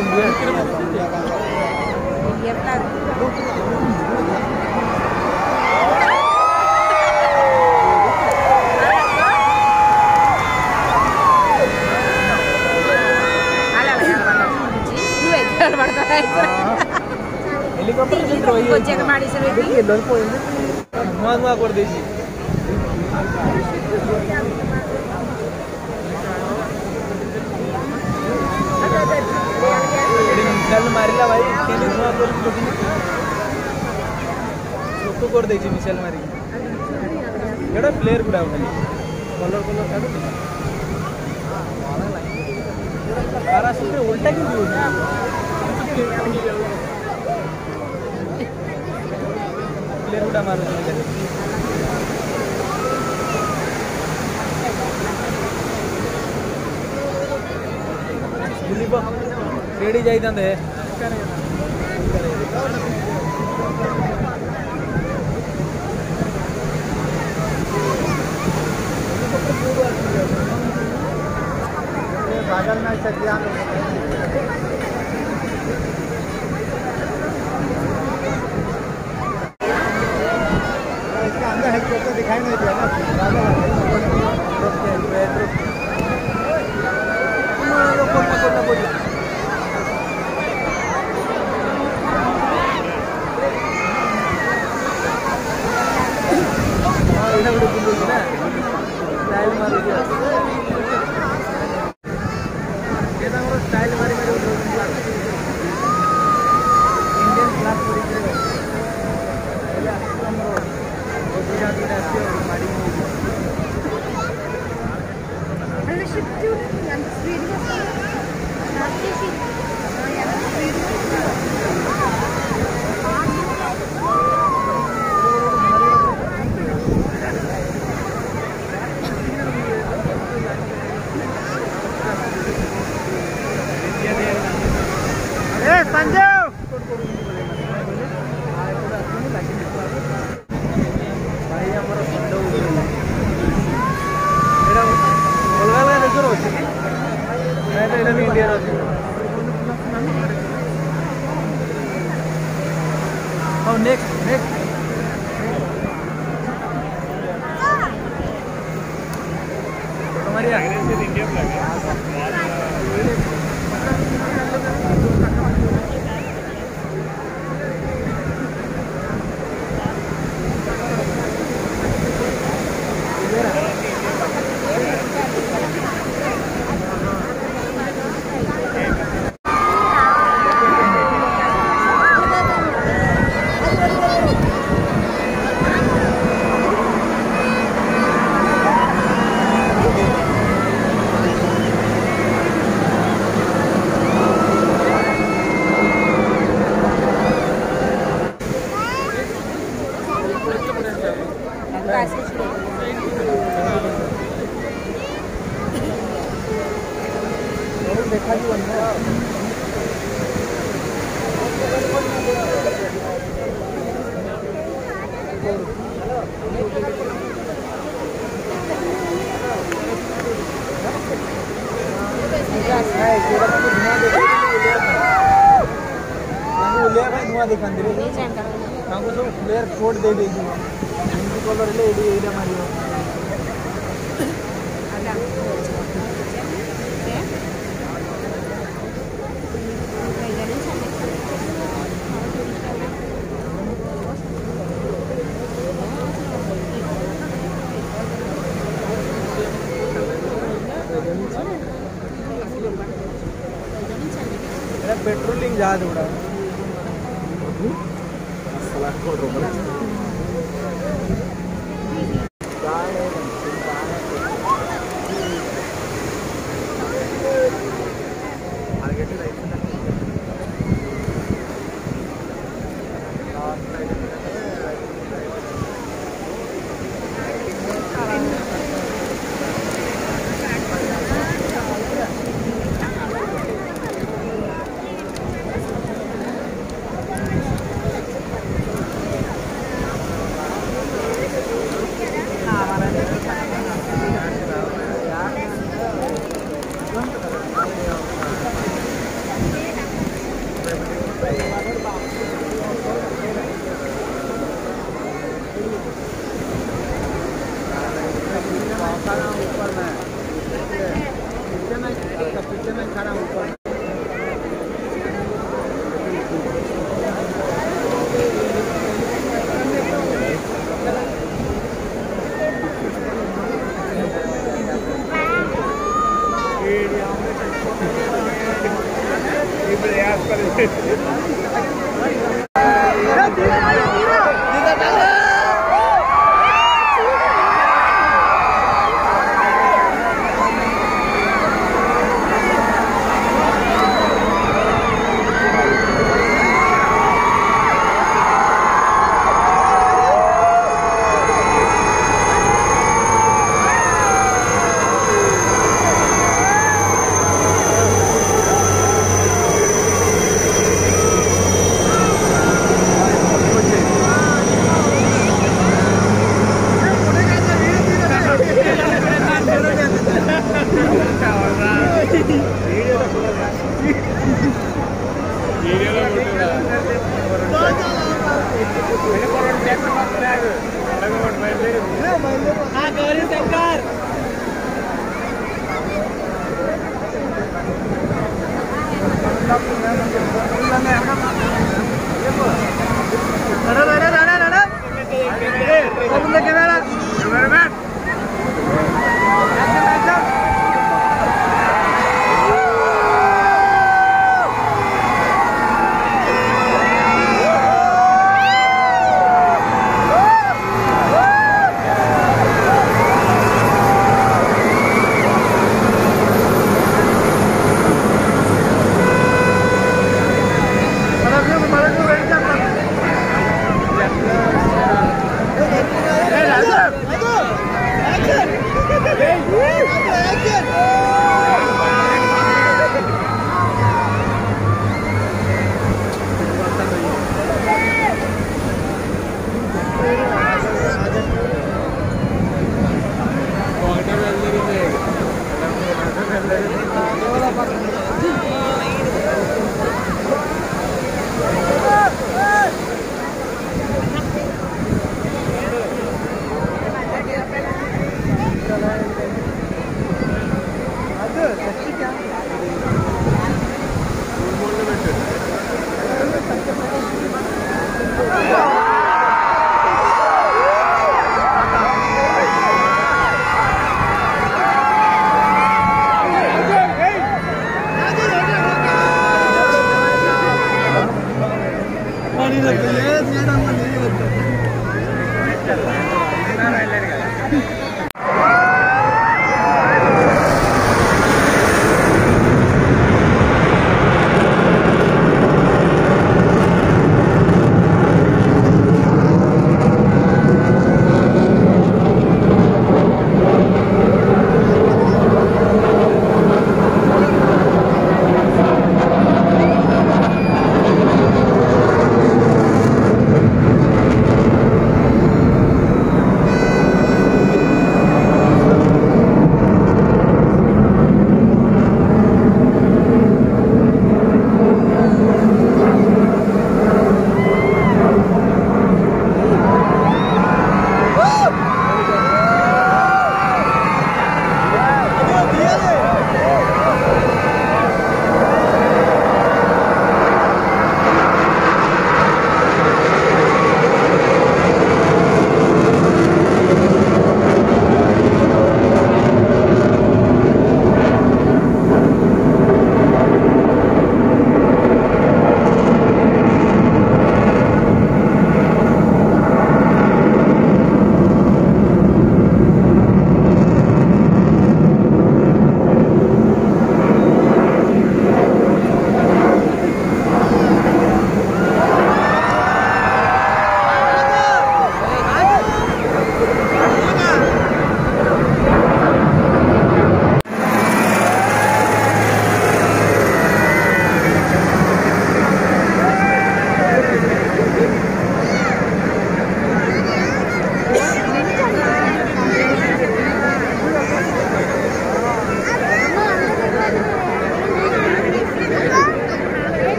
India. India benar. Helicopter ಎಲ್ಲರಿಗೂ ಎಲ್ಲರೂ गाल मारिला भाई केने धुआ कर लोक कर दे मिसेल मारी एटा प्लेयर गुडा खाली कलर कलर काटो तारा उल्टा प्लेयर गुडा मारो बुलिबो केड़ी ਚਾਹੀਦੀ ਹੁੰਦੇ इसका अंदर है तो दिखाई नहीं दिया ना ಮಾಡಿಕಂದ್ರಿ ನಾವು ಸ್ವಲ್ಪ ಕ್ಲಿಯರ್ ಕೋಡ್ ದೇಬೇಕು ನಿಮ್ದು ಕಲರಲ್ಲೇ ಇಡೀ ಏರಿಯಾ ಮಾಡಿ पेट्रोलिंग ज़्यादा उड़ा 来，a h g u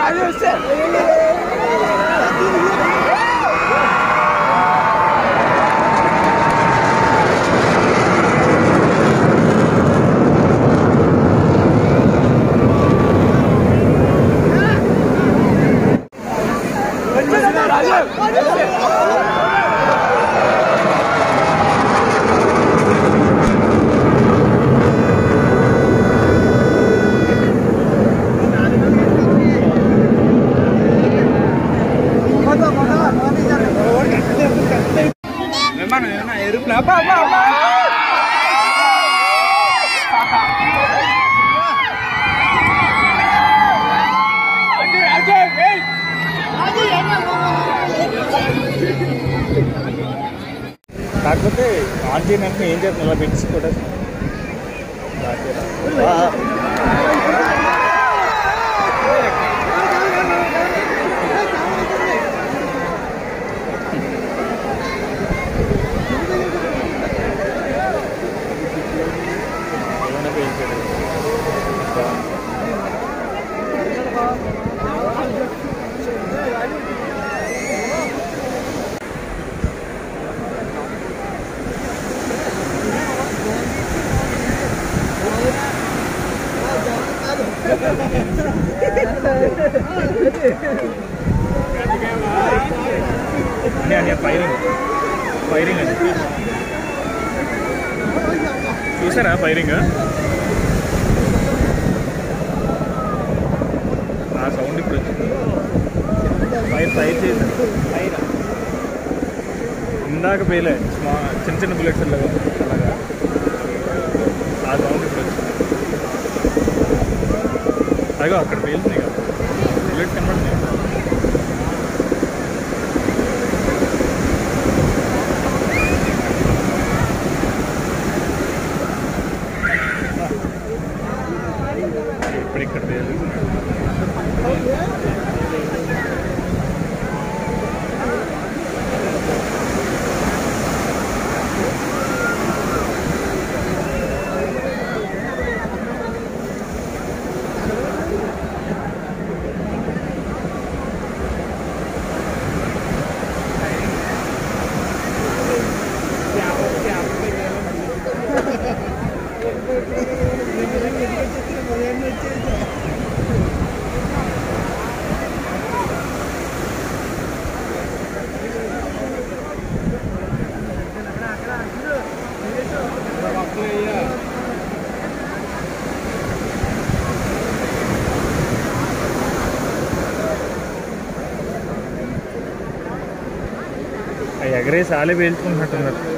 I will s Uh, అదే ఫైరింగ్ ఫైరింగ్ అండి చూసారా ఫైరింగ్ ఆ సౌండ్ ఇప్పుడు వచ్చింది ఫైర్ ఫైర్ చేసి ఫైర్ ఇందాక పేలే చిన్న చిన్న బుల్లెట్స్ అలాగా అలాగా ఆ సౌండ్ ఇప్పుడు వచ్చింది आएगा कन्वर्ट नहीं बुलेट कन्वर्ट नहीं ఎగరేసి ఆలే వేల్చుకుంటున్నట్టున్నారు